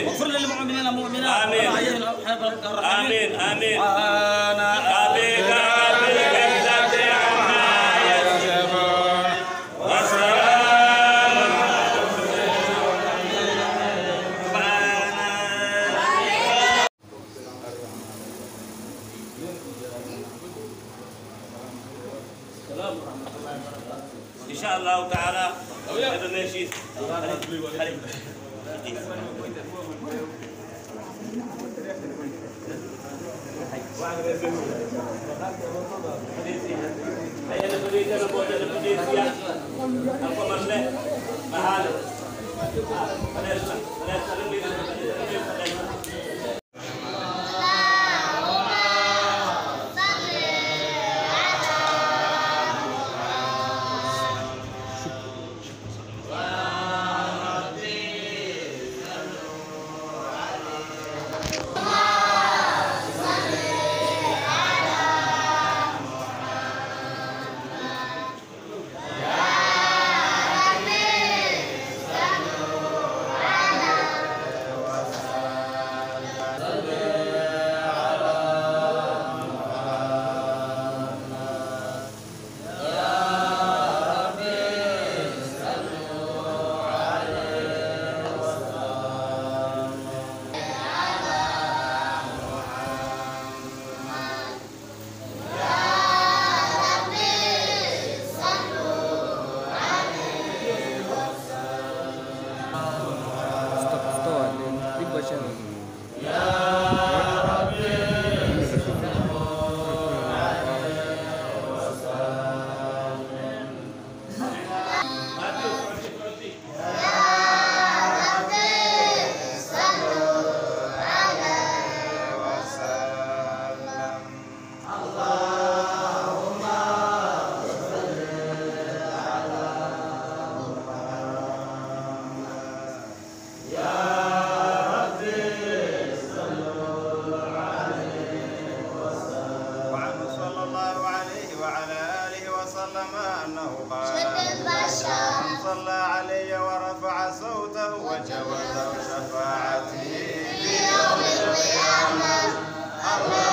آمين. واغفر للمؤمنين المؤمنات. آمين. آمين. آمين. شفاعته في يوم القيامة الله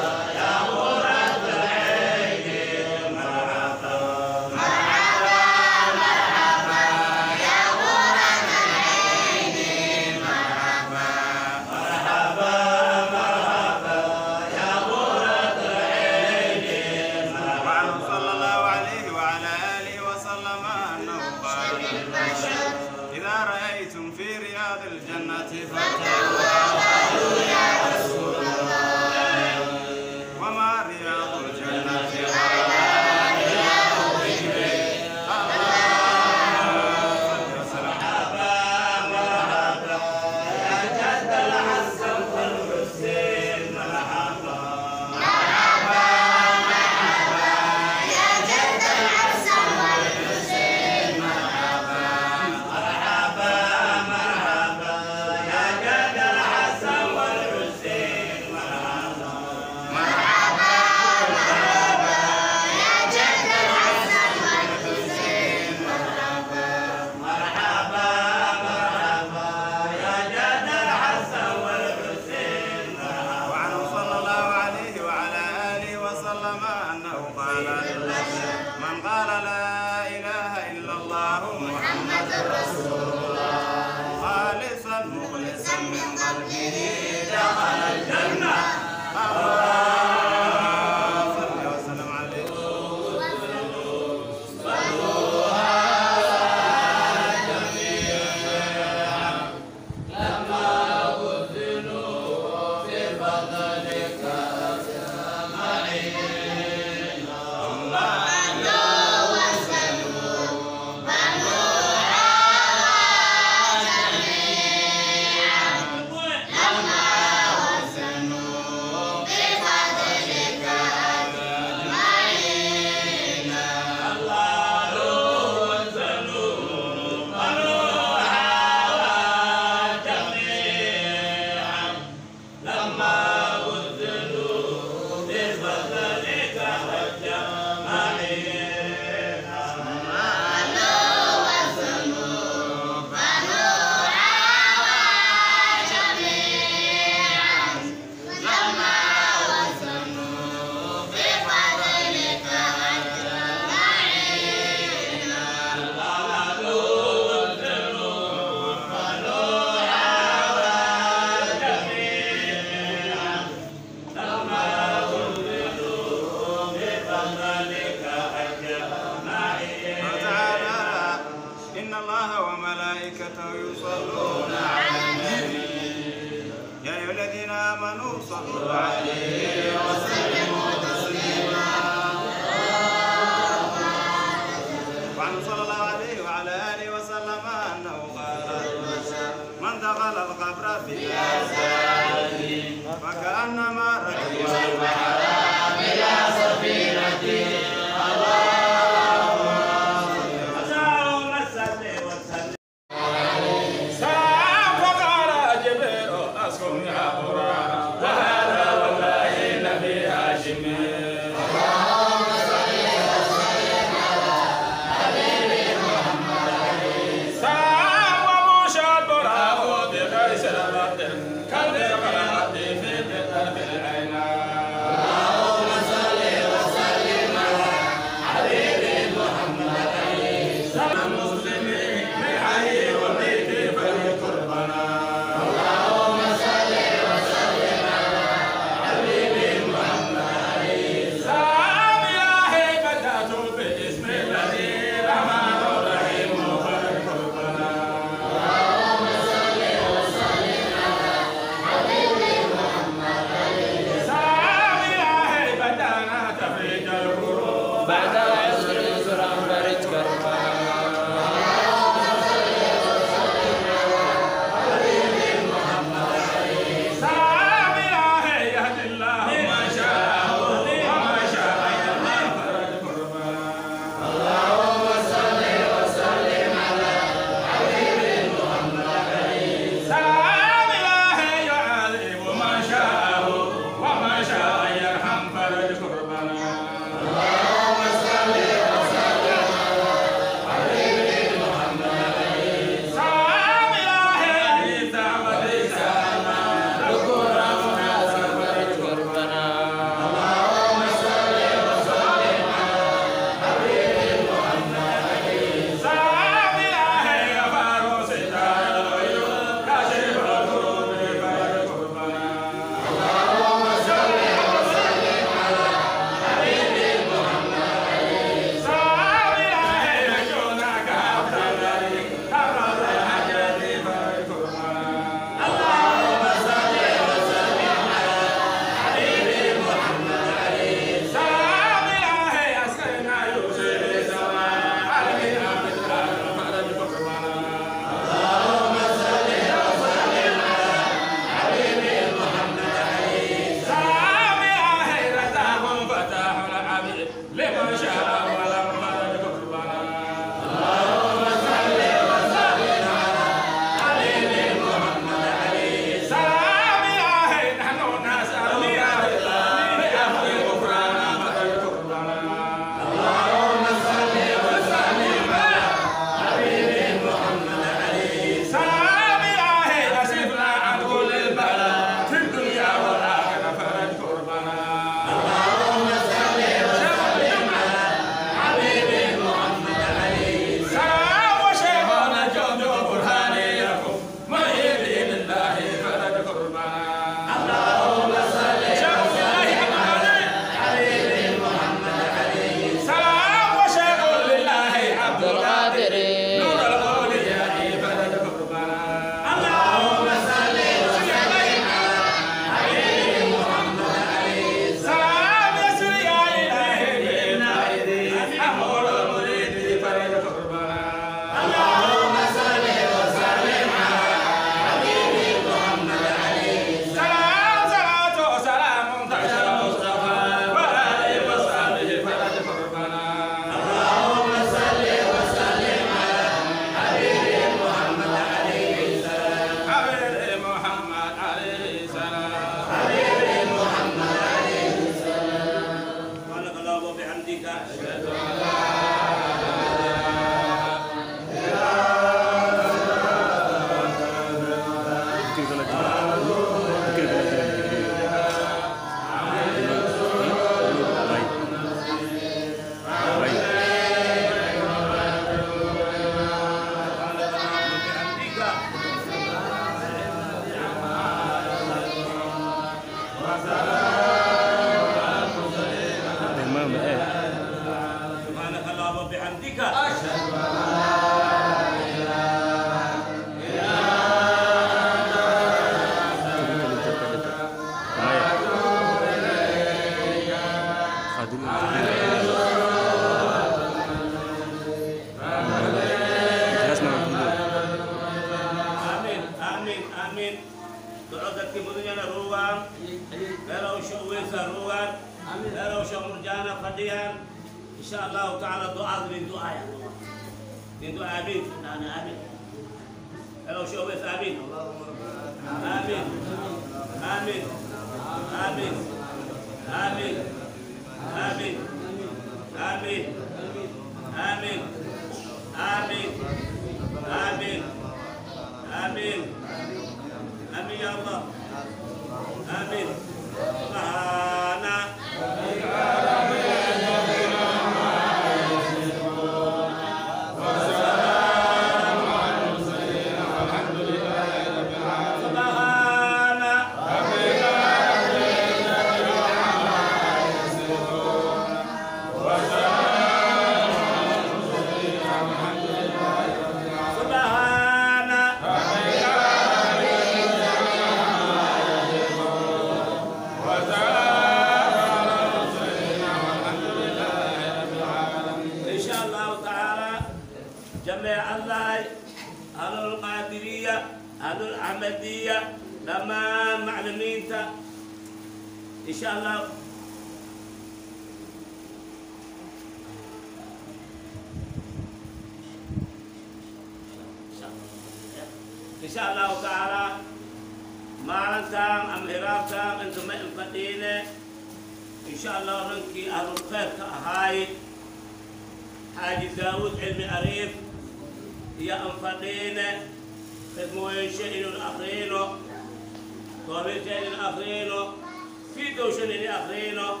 yosele ni afreno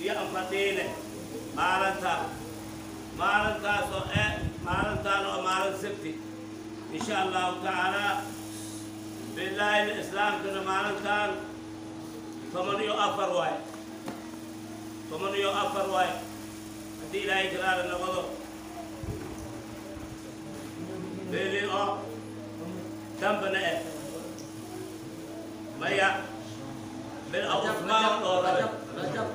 ya amfadene maranta maranta so e maranta no maran septi insha Allah taala billahi yo afar way faman yo afar way adi ilahi kala na wado maya من أوس ما وطورة رجب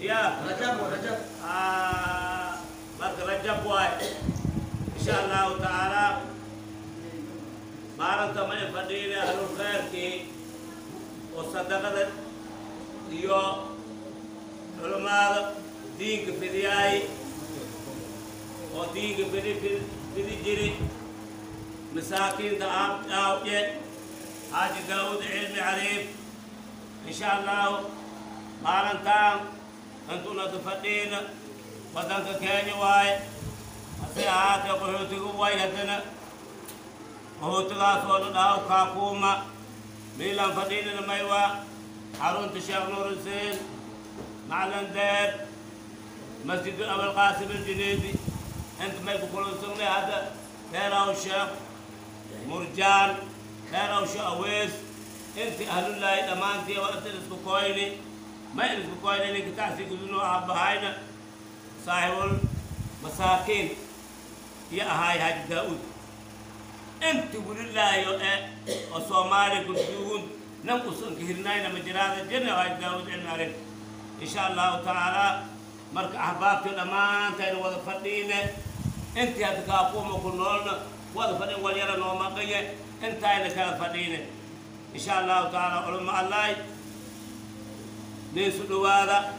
يا. رجب ورجب. آه مرك رجب واي إن شاء الله تعالى. بارك من فضيلة أهل الخير كي وصدقت يو علماء ديك فدياي وديك فدي فدي جري مساكين دا عام تاوكي حاج داود علمي عريف ان شاء الله مارنتا انتو نتفدين بدنك كأني واي سيعات قحوتك ويلتنا وهو تغاثوا داو كاكوما ميلان فدين الميوى حرون تشيخ نور الزين معلن دير مسجد أبو القاسم الجنيدي أنت ما يقولون سمي هذا خير أو مرجان خير أو شيخ أويس inti ahlulaahi dhammaantii waa intan isku kooyni ma in isku kooyni ninka taxsi gudunoo aabahayna saaxibul masaakiin iyo ahaay haaji daa-uud inti welilaayo e oo soomaaliya gurduugun nan usan kahirnaayna majiraada jirna oo haaji daa-uud cilmi arag insha allahu tacaala marka ahbaabtii dhammaantayna wada fadhiine intii hadda kaakuuma ku noolna wada fadhin walyara noo maqaye intayna kala fadhiine شاء الله تعالى علماء الله ليسوا دوادا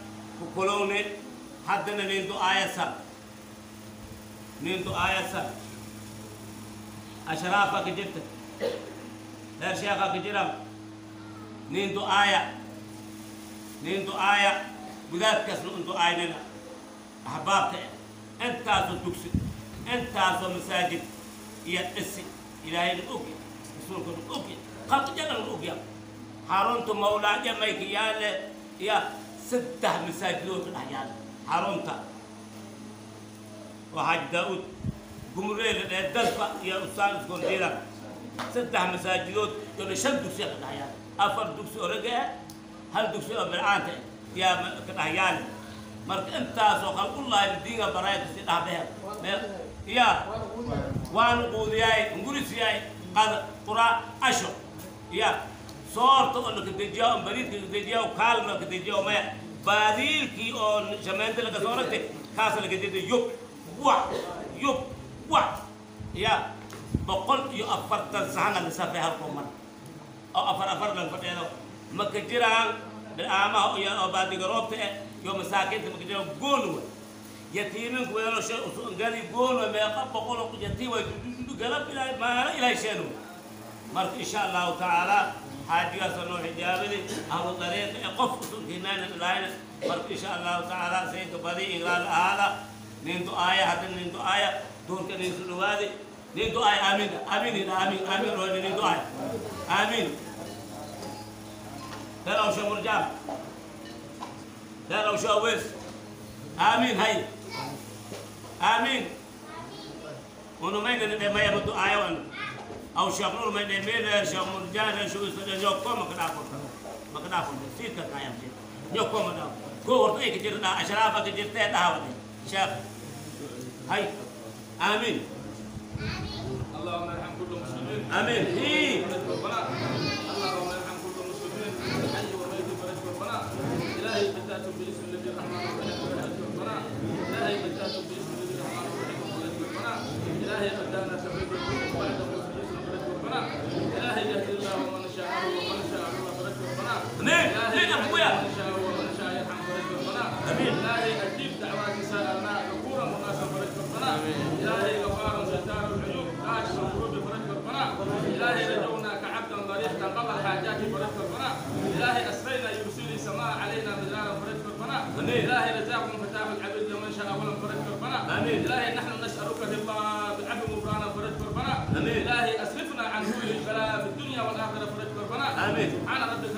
كلون حدنا نندو آية سب نندو آية سب أشرافك جبت دار شيخك جرم نندو آية نندو آية بلاد كسر أنتو آية لنا أحبابك أنت عزو تكسر أنت عزو مساجد يتأسي إلهي الأوكي رسولك الأوكي قط جل الغوبيا هارون تو مولا جمع يا يا ستة مساجلوت الأحيان هارون تا وحاج داود قمرين الدلفة يا أستاذ قنديرا ستة مساجلوت يقول شم دوسي الأحيان أفر دوسيا رجع هل دوسي أبرعانت يا الأحيان مرك أنت سوق الله الدين برايك سيدها بها يا وان قودياي نقول سياي قد قرأ أشهر ya soorta oo lakadejiya oo bariidka lakadejiya oo kaalma lakadejiya oo maya baadiilkii oo shameenta laga soo ragtay kaasa lakadejiya yub wax yub wax ya boqol iyo afartan saxan laga safay halkoo mar oo afar afar laga fadheedo maka jiraan bil'aamaha iyo oo baadigaroobta eh iyo masaakiinta maka jiraan gooni wa يتيمك ويلو شيء قال يقول ما يقب قول يتيم وقلب الى ما الى شنو مرك ان شاء الله تعالى حاجة سنو حجابني أهل طريق يقف سنتين الآية مرك إن شاء الله تعالى سيد بدي إغلال هذا نيندو آية هذا نيندو آية دور كنين سنوادي نيندو آية آمين آمين آمين آمين روح نيندو آية آمين لو شو مرجع. لو شو ويس آمين هاي آمين ما يقدر ما يبدو آية وان أو شغلور ما يدمين شغل مرجع شو يصير يوكم ما كنا أقول ما كنا أقول سيد كايم شيء يوكم ما كو ورد إيه كتير نا أشرافة كتير تيت هاودي شاف هاي آمين اللهم ارحم كل المسلمين آمين هي اللهم ارحم كل المسلمين الحي والميت فرج ربنا الهي بتات باسم الذي الرحمن الرحيم فرج ربنا الهي بتات باسم الذي الرحمن الرحيم فرج ربنا الهي بدانا تفرج بعد موت باسم فرج ربنا الهي يهدي الله ومن شاء ومن شاء الله فرج ربنا آمين. الهي آمين أبويا. يهدي من شاء ومن شاء يرحم فرج ربنا آمين. الهي أجيب دعوات نسائنا ذكورا وناسا فرج ربنا الهي غفار ستار العيوب كاشف القلوب فرج ربنا الهي رجونا كعبدا ضريح تقضى الحاجات فرج ربنا الهي اسرينا يرسل السماء علينا مدرارا فرج ربنا آمين. الهي رزاقكم فتاح العبيد لمن شاء ولم فرج ربنا آمين. الهي نحن نسالك في الله بعبد غفرانا فرج ربنا آمين. الهي اسرفنا عن كل البلاء في الدنيا والاخره فرج ربنا